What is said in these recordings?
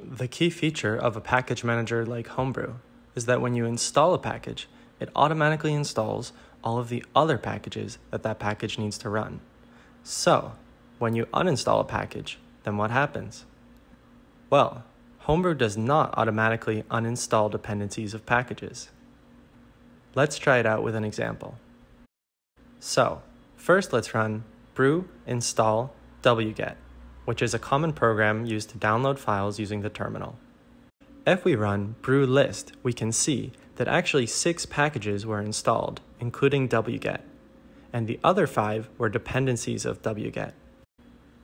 The key feature of a package manager like Homebrew is that when you install a package, it automatically installs all of the other packages that that package needs to run. So, when you uninstall a package, then what happens? Well, Homebrew does not automatically uninstall dependencies of packages. Let's try it out with an example. So, first let's run brew install wget, which is a common program used to download files using the terminal. If we run brew list, we can see that actually six packages were installed, including wget, and the other five were dependencies of wget.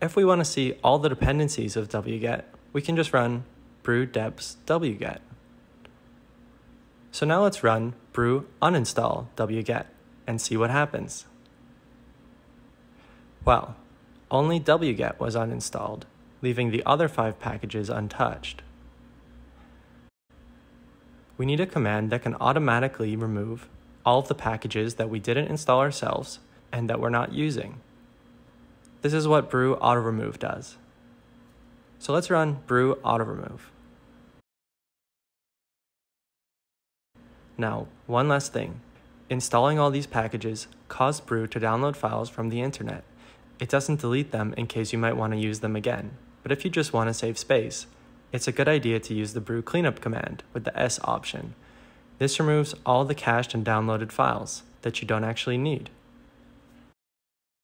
If we want to see all the dependencies of wget, we can just run brew deps wget. So now let's run brew uninstall wget and see what happens. Well, only wget was uninstalled, leaving the other five packages untouched. We need a command that can automatically remove all of the packages that we didn't install ourselves and that we're not using. This is what brew autoremove does. So let's run brew autoremove. Now, one last thing. Installing all these packages caused Brew to download files from the internet. It doesn't delete them in case you might want to use them again, but if you just want to save space, it's a good idea to use the brew cleanup command with the S option. This removes all the cached and downloaded files that you don't actually need.